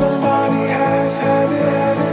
somebody has had it.